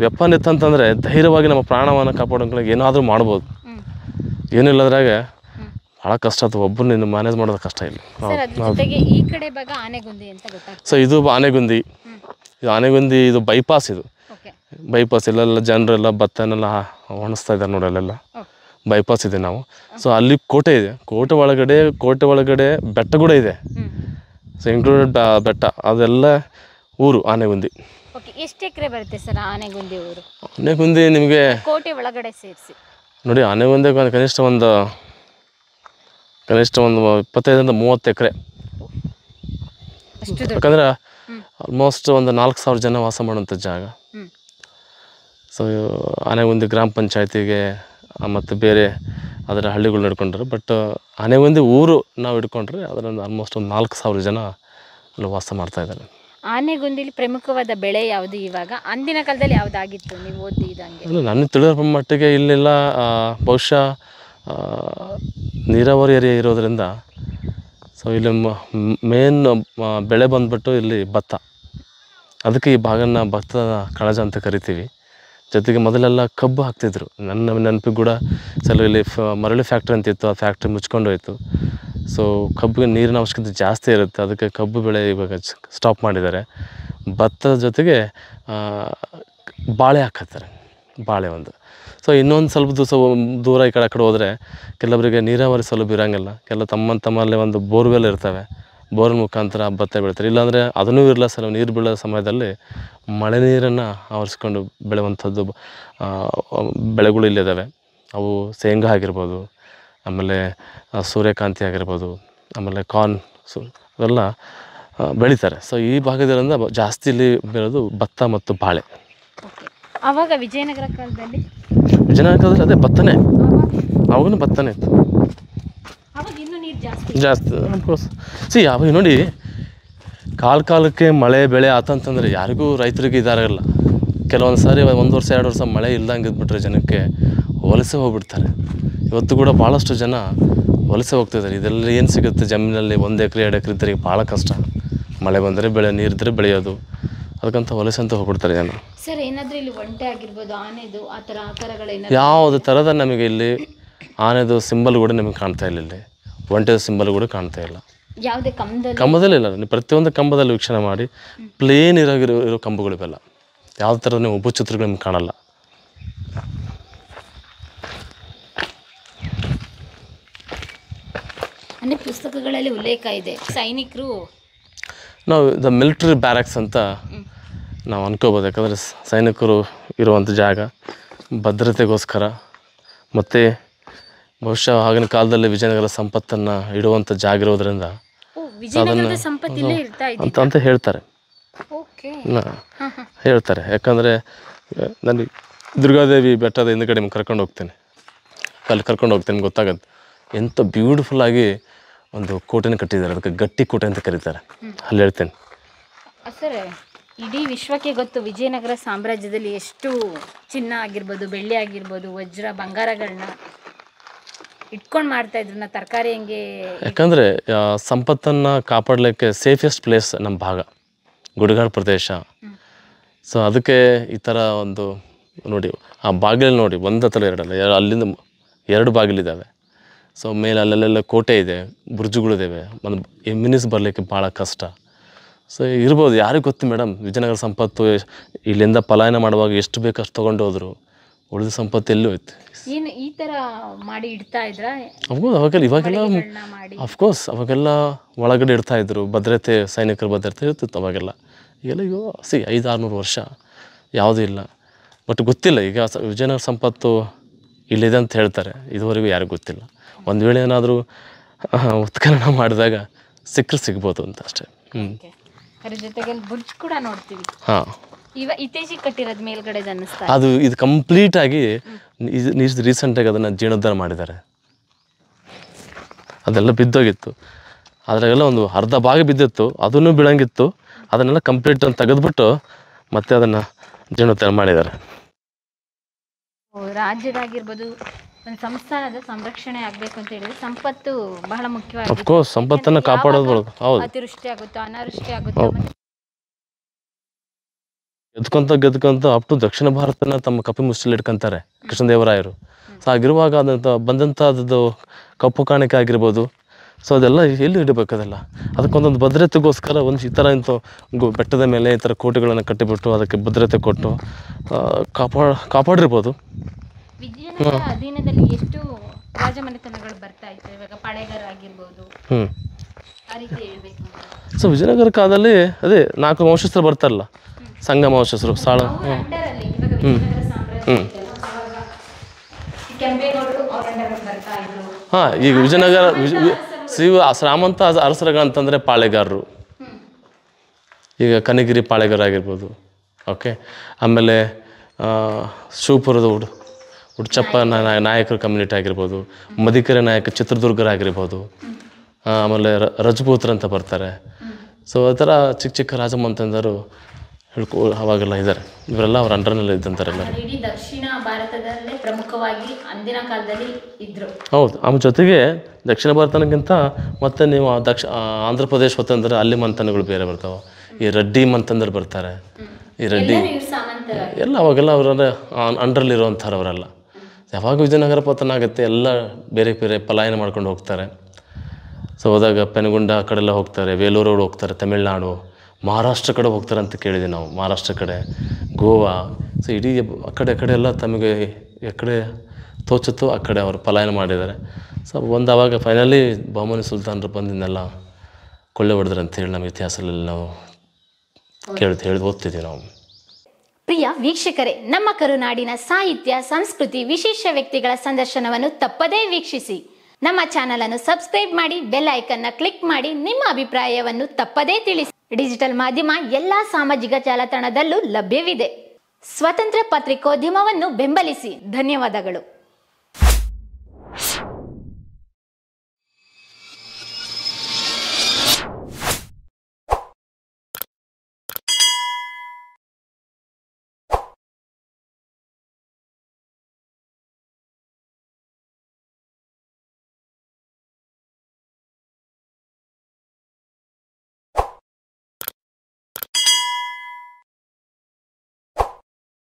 ವೆಪನ್ ಇತ್ತಂತಂದರೆ ಧೈರ್ಯವಾಗಿ ನಮ್ಮ ಪ್ರಾಣವನ್ನು ಕಾಪಾಡೋಕೆ ಏನಾದರೂ ಮಾಡ್ಬೋದು. ಏನಿಲ್ಲದ್ರಾಗೆ ಭಾಳ ಕಷ್ಟ ಅದು. ಒಬ್ಬರು ಮ್ಯಾನೇಜ್ ಮಾಡೋದು ಕಷ್ಟ ಇಲ್ಲ. ಸೊ ಇದು ಆನೆಗುಂದಿ. ಇದು ಆನೆಗುಂದಿ ಇದು ಬೈಪಾಸ್ ಇದು. ಬೈಪಾಸ್ ಇಲ್ಲೆಲ್ಲ ಜನರೆಲ್ಲ ಭತ್ತನೆಲ್ಲ ಒಣಸ್ತಾ ಇದ್ದಾರೆ ನೋಡಿ ಅಲ್ಲೆಲ್ಲ. ಬೈಪಾಸ್ ಇದೆ ನಾವು. ಸೊ ಅಲ್ಲಿ ಕೋಟೆ ಇದೆ. ಕೋಟೆ ಒಳಗಡೆ ಕೋಟೆ ಒಳಗಡೆ ಬೆಟ್ಟ ಕೂಡ ಇದೆ. ಸೊ ಇನ್ಕ್ಲೂಡೆಡ್ ಬೆಟ್ಟ ಅದೆಲ್ಲ ಊರು ಆನೆಗುಂದಿ. ಎಷ್ಟು ಎಕರೆ ಬರುತ್ತೆ ಸರ್ ಆನೆಗುಂದಿ ಊರು? ಆನೆಗುಂದಿ ನಿಮಗೆ ಕೋಟೆ ಒಳಗಡೆ ಸೇರಿಸಿ. ನೋಡಿ ಆನೆಗುಂದಿ ಒಂದು ಕನಿಷ್ಠ ಒಂದು ಕನಿಷ್ಠ ಒಂದು ಇಪ್ಪತ್ತೈದರಿಂದ ಮೂವತ್ತು ಎಕರೆ. ಯಾಕಂದ್ರೆ ಆಲ್ಮೋಸ್ಟ್ ಒಂದು ನಾಲ್ಕು ಸಾವಿರ ಜನ ವಾಸ ಮಾಡುವಂಥ ಜಾಗ. ಸೊ ಆನೆಗುಂದಿ ಗ್ರಾಮ ಪಂಚಾಯತಿಗೆ ಮತ್ತು ಬೇರೆ ಅದರ ಹಳ್ಳಿಗಳು ಹಿಡ್ಕೊಂಡ್ರೆ ಬಟ್ ಆನೆಗುಂದಿ ಊರು ನಾವು ಹಿಡ್ಕೊಂಡ್ರೆ ಅದರಲ್ಲಿ ಆಲ್ಮೋಸ್ಟ್ ಒಂದು ನಾಲ್ಕು ಸಾವಿರ ಜನ ಅಲ್ಲಿ ವಾಸ ಮಾಡ್ತಾ ಇದ್ದಾರೆ. ಆನೆಗೊಂದಿಲಿ ಪ್ರಮುಖವಾದ ಬೆಳೆ ಯಾವುದು ಇವಾಗ? ಅಂದಿನ ಕಾಲದಲ್ಲಿ ಯಾವ್ದಾಗಿತ್ತು ನೀವು ಓದಿದಂಗೆ ಅಲ್ಲ ನನಗೆ ತಿಳಿದ ಮಟ್ಟಿಗೆ ಇಲ್ಲೆಲ್ಲ. ಬಹುಶಃ ನೀರಾವರಿ ಏರಿಯಾ ಇರೋದರಿಂದ ಸೊ ಇಲ್ಲಿ ಮೇನ್ ಬೆಳೆ ಬಂದ್ಬಿಟ್ಟು ಇಲ್ಲಿ ಭತ್ತ. ಅದಕ್ಕೆ ಈ ಭಾಗನ ಭತ್ತದ ಕಣಜ ಅಂತ ಕರಿತೀವಿ. ಜೊತೆಗೆ ಮೊದಲೆಲ್ಲ ಕಬ್ಬು ಹಾಕ್ತಿದ್ರು. ನನ್ನ ನೆನಪಿಗೆ ಕೂಡ ಸಲ ಇಲ್ಲಿ ಫ, ಮರಳು ಫ್ಯಾಕ್ಟ್ರಿ ಅಂತಿತ್ತು ಆ ಫ್ಯಾಕ್ಟ್ರಿ ಮುಚ್ಕೊಂಡು ಹೋಯ್ತು. ಸೊ ಕಬ್ಬಿಗೆ ನೀರಿನ ಅವಶ್ಯಕತೆ ಜಾಸ್ತಿ ಇರುತ್ತೆ. ಅದಕ್ಕೆ ಕಬ್ಬು ಬೆಳೆ ಇವಾಗ ಸ್ಟಾಪ್ ಮಾಡಿದ್ದಾರೆ. ಭತ್ತದ ಜೊತೆಗೆ ಬಾಳೆ ಹಾಕತ್ತಾರೆ. ಬಾಳೆ ಒಂದು. ಸೊ ಇನ್ನೊಂದು ಸ್ವಲ್ಪ ದಿವಸ ದೂರ ಈ ಕಡೆ ಆ ಕಡೆ ಹೋದರೆ ಕೆಲವರಿಗೆ ನೀರಾವರಿ ಸೌಲಭ್ಯ ಇರೋಂಗಿಲ್ಲ. ಕೆಲವು ತಮ್ಮ ತಮ್ಮಲ್ಲೇ ಒಂದು ಬೋರ್ವೆಲ್ ಇರ್ತವೆ. ಬೋರ್ ಮುಖಾಂತರ ಭತ್ತ ಬೆಳಿತಾರೆ. ಇಲ್ಲಾಂದರೆ ಅದನ್ನೂ ಇರಲ್ಲ ಸರ್ ನೀರು ಬೀಳೋ ಸಮಯದಲ್ಲಿ ಮಳೆ ನೀರನ್ನು ಆವರಿಸ್ಕೊಂಡು ಬೆಳೆಯುವಂಥದ್ದು ಬೆಳೆಗಳು ಇಲ್ಲಿದ್ದಾವೆ ಅವು ಶೇಂಗಾ ಆಗಿರ್ಬೋದು ಆಮೇಲೆ ಸೂರ್ಯಕಾಂತಿ ಆಗಿರ್ಬೋದು ಆಮೇಲೆ ಕಾರ್ನ್ ಸು ಅವೆಲ್ಲ ಬೆಳೀತಾರೆ. ಸೊ ಈ ಭಾಗದಿಂದ ಬ- ಜಾಸ್ತಿ ಇಲ್ಲಿ ಬೆಳೆದು ಭತ್ತ ಮತ್ತು ಬಾಳೆ. ಆವಾಗ ವಿಜಯನಗರ ಕಾಲದಲ್ಲಿ? ವಿಜಯನಗರದಲ್ಲಿ ಅದೇ ಭತ್ತನೇ. ಅವಾಗೂ? ಭತ್ತನೇ. ಇತ್ತು ಜಾಸ್ತಿ. ಅಫ್ಕೋರ್ಸ್ ಸಿ ಯಾವ ನೋಡಿ ಕಾಲ ಕಾಲಕ್ಕೆ ಮಳೆ ಬೆಳೆ ಆತಂತಂದ್ರೆ ಯಾರಿಗೂ ರೈತರಿಗೆ ಇದಾರಲ್ಲ ಕೆಲವೊಂದು ಸಾರಿ ಒಂದು ವರ್ಷ ಎರಡು ವರ್ಷ ಮಳೆ ಇಲ್ದಂಗೆ ಇದ್ಬಿಟ್ರೆ ಜನಕ್ಕೆ ವಲಸೆ ಹೋಗ್ಬಿಡ್ತಾರೆ. ಇವತ್ತು ಕೂಡ ಭಾಳಷ್ಟು ಜನ ವಲಸೆ ಹೋಗ್ತಿದ್ದಾರೆ ಇದೆಲ್ಲ ಏನು ಸಿಗುತ್ತೆ? ಜಮೀನಲ್ಲಿ ಒಂದು ಎಕರೆ ಎರಡು ಎಕರೆ ಇದ್ದರೆ ಭಾಳ ಕಷ್ಟ. ಮಳೆ ಬಂದರೆ ಬೆಳೆ ನೀರಿದ್ರೆ ಬೆಳೆಯೋದು. ಅದಕ್ಕಂತ ವಲಸೆ ಅಂತ ಹೋಗ್ಬಿಡ್ತಾರೆ ಜನ. ಸರ್ ಏನಾದ್ರೂ ಇಲ್ಲಿ ಒಂಟೆ ಆಗಿರ್ಬೋದು ಆನೆದು ಆ ಥರ ಯಾವುದು ಥರದ ನಮಗೆ ಇಲ್ಲಿ ಆನೆದು ಸಿಂಬಲ್ ಕೂಡ ನಿಮಗೆ ಕಾಣ್ತಾ ಇಲ್ಲ ಇಲ್ಲಿ. ಒಂಟೆದ ಸಿಂಬಲ್ ಕೂಡ ಕಾಣ್ತಾ ಇಲ್ಲ. ಯಾವುದೇ ಕಂಬದಲ್ಲಿ? ಕಂಬದಲ್ಲಿ ಇಲ್ಲ. ನೀವು ಪ್ರತಿಯೊಂದು ಕಂಬದಲ್ಲಿ ವೀಕ್ಷಣೆ ಮಾಡಿ ಪ್ಲೇನ್ ಇರೋ ಇರೋ ಕಂಬಗಳು ಇವೆಲ್ಲ. ಯಾವ ಥರದ ನೀವು ಉಪಚಿತ್ರಗಳು ಚಿತ್ರಗಳು ನಿಮ್ಗೆ ಕಾಣಲ್ಲ. ಅಂದರೆ ಪುಸ್ತಕಗಳಲ್ಲಿ ಉಲ್ಲೇಖ ಇದೆ. ಸೈನಿಕರು ನಾವು ದ ಮಿಲಿಟ್ರಿ ಬ್ಯಾರಕ್ಸ್ ಅಂತ ನಾವು ಅನ್ಕೋಬೋದು. ಯಾಕಂದರೆ ಸೈನಿಕರು ಇರುವಂಥ ಜಾಗ ಭದ್ರತೆಗೋಸ್ಕರ ಮತ್ತು ಬಹುಶಃ ಆಗಿನ ಕಾಲದಲ್ಲಿ ವಿಜಯನಗರ ಸಂಪತ್ತನ್ನು ಇಡುವಂಥ ಜಾಗ ಇರೋದ್ರಿಂದ ಅಂತ ಅಂತ ಹೇಳ್ತಾರೆ. ಹೇಳ್ತಾರೆ. ಯಾಕಂದರೆ ನನಗೆ ದುರ್ಗಾದೇವಿ ಬೆಟ್ಟದ ಹಿಂದ್ಗಡೆ ನಿಮ್ಗೆ ಕರ್ಕೊಂಡು ಹೋಗ್ತೇನೆ. ಅಲ್ಲಿ ಕರ್ಕೊಂಡು ಹೋಗ್ತೇನೆ ನಿಮ್ಗೆ ಗೊತ್ತಾಗತ್ತೆ. ಎಂಥ ಬ್ಯೂಟಿಫುಲ್ ಆಗಿ ಒಂದು ಕೋಟೆನ ಕಟ್ಟಿದ್ದಾರೆ. ಅದಕ್ಕೆ ಗಟ್ಟಿ ಕೋಟೆ ಅಂತ ಕರೀತಾರೆ. ಅಲ್ಲಿ ಹೇಳ್ತೇನೆ. ಸರ್ ಇಡೀ ವಿಶ್ವಕ್ಕೆ ಗೊತ್ತು ವಿಜಯನಗರ ಸಾಮ್ರಾಜ್ಯದಲ್ಲಿ ಎಷ್ಟು ಚಿನ್ನ ಆಗಿರ್ಬೋದು ಬೆಳ್ಳಿ ಆಗಿರ್ಬೋದು ವಜ್ರ ಬಂಗಾರಗಳನ್ನ ಇಟ್ಕೊಂಡು ಮಾಡ್ತಾ ಇದ್ರು ನಾ ತರಕಾರಿ ಹೆಂಗೆ ಯಾಕಂದರೆ ಸಂಪತ್ತನ್ನು ಕಾಪಾಡಲಿಕ್ಕೆ ಸೇಫೆಸ್ಟ್ ಪ್ಲೇಸ್ ನಮ್ಮ ಭಾಗ ಗುಡ್ಗಾಡು ಪ್ರದೇಶ. ಸೊ ಅದಕ್ಕೆ ಈ ಥರ ಒಂದು ನೋಡಿ ಆ ಬಾಗಿಲಲ್ಲಿ ನೋಡಿ ಒಂದು ಹತ್ರ ಎರಡಲ್ಲ ಎರ- ಅಲ್ಲಿಂದ ಎರಡು ಎರಡು ಬಾಗಿಲಿದ್ದಾವೆ ಸೊ ಮೇಲೆ ಅಲ್ಲೆಲ್ಲ ಕೋಟೆ ಇದೆ ಬುರ್ಜುಗಳಿದ್ದಾವೆ ಒಂದು ಮಿನಿಸ್ ಬರಲಿಕ್ಕೆ ಭಾಳ ಕಷ್ಟ. ಸೊ ಇರ್ಬೋದು ಯಾರಿಗೆ ಗೊತ್ತು ಮೇಡಮ್ ವಿಜಯನಗರ ಸಂಪತ್ತು ಇಲ್ಲಿಂದ ಪಲಾಯನ ಮಾಡುವಾಗ ಎಷ್ಟು ಬೇಕು ಅಷ್ಟು ತೊಗೊಂಡು ಹೋದ್ರು. ಉಳಿದ ಸಂಪತ್ತು ಎಲ್ಲೂ ಇತ್ತು. ಏನು ಈ ಥರ ಮಾಡಿ ಇಡ್ತಾ ಇದ್ರ? ಹೌದು ಅವಾಗೆಲ್ಲ ಇವಾಗೆಲ್ಲ ಅಫ್ಕೋರ್ಸ್ ಅವಾಗೆಲ್ಲ ಒಳಗಡೆ ಇಡ್ತಾ ಇದ್ರು ಭದ್ರತೆ ಸೈನಿಕರ ಭದ್ರತೆ ಇರ್ತಿತ್ತು ಅವಾಗೆಲ್ಲ. ಈಗೆಲ್ಲ ಈಗ ಸಿ ಐದು ಆರುನೂರು ವರ್ಷ ಯಾವುದೂ ಇಲ್ಲ. ಬಟ್ ಗೊತ್ತಿಲ್ಲ ಈಗ ವಿಜಯನಗರ ಸಂಪತ್ತು ಇಲ್ಲಿದೆ ಅಂತ ಹೇಳ್ತಾರೆ ಇದುವರೆಗೂ ಯಾರಿಗೂ ಗೊತ್ತಿಲ್ಲ. ಒಂದು ವೇಳೆ ಏನಾದರೂ ಉತ್ಖನನ ಮಾಡಿದಾಗ ಸಿಕ್ಕರೆ ಸಿಗ್ಬೋದು ಅಂತ ಅಷ್ಟೇ. ಹ್ಞೂ ಜೊತೆಗೆ ಬುರ್ಜ್ ಕೂಡ ನೋಡ್ತೀವಿ. ಹಾಂ. ಇವ ಇತ್ತೀಚೆಗೆ ಕಟ್ಟಿರೋದು ಮೇಲ್ಗಡೆ ಅನ್ನಿಸ್ತಾ ಅದು ಇದು ಕಂಪ್ಲೀಟಾಗಿ ಇದು ರೀಸೆಂಟಾಗಿ ಅದನ್ನ ಜೀರ್ಣೋದ್ಧಾರ ಮಾಡಿದ್ದಾರೆ. ಅದೆಲ್ಲ ಬಿದ್ದೋಗಿತ್ತು. ಅದ್ರಾಗೆಲ್ಲ ಒಂದು ಅರ್ಧ ಭಾಗ ಬಿದ್ದಿತ್ತು ಅದನ್ನು ಬಿಡಂಗಿತ್ತು ಅದನ್ನೆಲ್ಲ ಕಂಪ್ಲೀಟ್ ಅಂತ ತೆಗೆದ್ಬಿಟ್ಟು ಮತ್ತೆ ಅದನ್ನ ಜೀರ್ಣೋದ್ಧಾರ ಮಾಡಿದ್ದಾರೆ. ರಾಜ್ಯದಾಗಿರ್ಬೋದು ಒಂದು ಸಂಸ್ಥಾನದ ಸಂರಕ್ಷಣೆ ಆಗ್ಬೇಕು ಅಂತ ಹೇಳಿದ್ರೆ ಸಂಪತ್ತು ಬಹಳ ಮುಖ್ಯವಾಗಿ ಸಂಪತ್ತನ್ನು ಕಾಪಾಡೋದು ಹೌದು. ಅತಿವೃಷ್ಟಿ ಆಗುತ್ತೋ ಅನಾವೃಷ್ಟಿ ಆಗುತ್ತೋ ಗೆದ್ಕೊಂತ ಗೆದ್ಕೊಂತ ಅಪ್ ಟು ದಕ್ಷಿಣ ಭಾರತನ ತಮ್ಮ ಕಪಿ ಮುಚ್ಚಲ್ಲಿ ಇಟ್ಕೊಂತಾರೆ ಕೃಷ್ಣದೇವರಾಯರು. ಸೊ ಆಗಿರುವಾಗ ಅದಂತ ಬಂದಂತ ಅದು ಕಪ್ಪು ಕಾಣಿಕೆ ಆಗಿರ್ಬೋದು. ಸೊ ಅದೆಲ್ಲ ಎಲ್ಲಿ ಇಡಬೇಕು ಅದೆಲ್ಲ? ಅದಕ್ಕೊಂದೊಂದು ಭದ್ರತೆಗೋಸ್ಕರ ಒಂದು ಈ ಥರ ಇಂಥ ಬೆಟ್ಟದ ಮೇಲೆ ಈ ಥರ ಕೋಟೆಗಳನ್ನು ಕಟ್ಟಿಬಿಟ್ಟು ಅದಕ್ಕೆ ಭದ್ರತೆ ಕೊಟ್ಟು ಕಾಪಾಡ ಕಾಪಾ ಕಾಪಾಡಿರ್ಬೋದು. ಹ್ಞೂ ಸೊ ವಿಜಯನಗರ ಕಾಲದಲ್ಲಿ ಅದೇ ನಾಲ್ಕು ವಂಶಸ್ಥರು ಬರ್ತಾರಲ್ಲ. ಸಂಗಮ ವಂಶಸ್ಥರು ಸಾಳ ಹ್ಞೂ ಹ್ಞೂ ಹಾಂ ಈಗ ವಿಜಯನಗರ ಶ್ರೀ ಶ್ರಾಮಂತ ಅರಸರುಗಳಂತಂದರೆ ಪಾಳೆಗಾರರು. ಈಗ ಕನಗಿರಿ ಪಾಳೆಗಾರ ಆಗಿರ್ಬೋದು ಓಕೆ? ಆಮೇಲೆ ಶಿವಪುರದ ಉಡ್ ಉಡ್ಚಪ್ಪ ನಾಯಕರ ಕಮ್ಯುನಿಟಿ ಆಗಿರ್ಬೋದು. ಮದಿಕೆರೆ ನಾಯಕ ಚಿತ್ರದುರ್ಗರಾಗಿರ್ಬೋದು ಆಮೇಲೆ ರಜಪೂತ್ರ ಅಂತ ಬರ್ತಾರೆ. ಸೊ ಆ ಥರ ಚಿಕ್ಕ ಚಿಕ್ಕ ರಾಜಮಂತಂದರು ಹೇಳ್ಕೊ ಅವಾಗೆಲ್ಲ ಇದ್ದಾರೆ. ಇವರೆಲ್ಲ ಅವ್ರ ಅಂಡರ್ನಲ್ಲಿ ಇದ್ದಂತಾರೆ ಇಡೀ ದಕ್ಷಿಣ ಭಾರತದಲ್ಲೇ ಪ್ರಮುಖವಾಗಿ ಅಂದಿನ ಕಾಲದಲ್ಲಿ ಇದ್ರು. ಹೌದು. ಅವ್ರ ಜೊತೆಗೆ ದಕ್ಷಿಣ ಭಾರತನಕ್ಕಿಂತ ಮತ್ತೆ ನೀವು ಆ ದಕ್ಷ ಆಂಧ್ರ ಪ್ರದೇಶ ಹೊತ್ತಂದ್ರೆ ಅಲ್ಲಿ ಮಂಥನಗಳು ಬೇರೆ ಬರ್ತಾವೆ. ಈ ರೆಡ್ಡಿ ಮಂತಂದ್ರೆ ಬರ್ತಾರೆ. ಈ ರೆಡ್ಡಿ ಎಲ್ಲ ಅವಾಗೆಲ್ಲ ಅವರ ಅಂಡ್ರಲ್ಲಿರುವಂಥವ್ರು ಅವರೆಲ್ಲ ಯಾವಾಗ ವಿಜಯನಗರ ಪತನ ಆಗುತ್ತೆ ಎಲ್ಲ ಬೇರೆ ಬೇರೆ ಪಲಾಯನ ಮಾಡ್ಕೊಂಡು ಹೋಗ್ತಾರೆ. ಸೊ ಹೋದಾಗ ಪೆನಗುಂಡ ಆ ಕಡೆ ಎಲ್ಲ ಹೋಗ್ತಾರೆ ವೇಲೂರು ಹೋಗ್ತಾರೆ ತಮಿಳ್ನಾಡು. ಮಹಾರಾಷ್ಟ್ರ ಕಡೆ ಹೋಗ್ತಾರೆ ಅಂತ ಕೇಳಿದ್ವಿ ನಾವು, ಮಹಾರಾಷ್ಟ್ರ ಕಡೆ, ಗೋವಾ. ಸೊ ಇಡೀ ಆ ಕಡೆ ಕಡೆ ಎಲ್ಲ ತಮಗೆ ಎಕಡೆ ತೋಚುತ್ತೋ ಆ ಕಡೆ ಅವರು ಪಲಾಯನ ಮಾಡಿದ್ದಾರೆ. ಸೊ ಒಂದು ಆವಾಗ ಫೈನಲಿ ಬಹಮನಿ ಸುಲ್ತಾನರು ಬಂದಿದ್ದನ್ನೆಲ್ಲ ಕೊಳ್ಳೆ ಅಂತ ಅಂತೇಳಿ ನಮ್ಮ ಇತಿಹಾಸದಲ್ಲಿ ನಾವು ಕೇಳಿ ಹೇಳಿ ಓದ್ತಿದ್ದೀವಿ ನಾವು. ಪ್ರಿಯ ವೀಕ್ಷಕರೇ, ನಮ್ಮ ಕರುನಾಡಿನ ಸಾಹಿತ್ಯ, ಸಂಸ್ಕೃತಿ, ವಿಶೇಷ ವ್ಯಕ್ತಿಗಳ ಸಂದರ್ಶನವನ್ನು ತಪ್ಪದೇ ವೀಕ್ಷಿಸಿ. ನಮ್ಮ ಚಾನಲ್ ಅನ್ನು ಸಬ್ಸ್ಕ್ರೈಬ್ ಮಾಡಿ, ಬೆಲ್ ಐಕನ್ನ ಕ್ಲಿಕ್ ಮಾಡಿ, ನಿಮ್ಮ ಅಭಿಪ್ರಾಯವನ್ನು ತಪ್ಪದೇ ತಿಳಿಸಿ. ಡಿಜಿಟಲ್ ಮಾಧ್ಯಮ ಎಲ್ಲಾ ಸಾಮಾಜಿಕ ಜಾಲತಾಣದಲ್ಲೂ ಲಭ್ಯವಿದೆ. ಸ್ವತಂತ್ರ ಪತ್ರಿಕೋದ್ಯಮವನ್ನು ಬೆಂಬಲಿಸಿ. ಧನ್ಯವಾದಗಳು.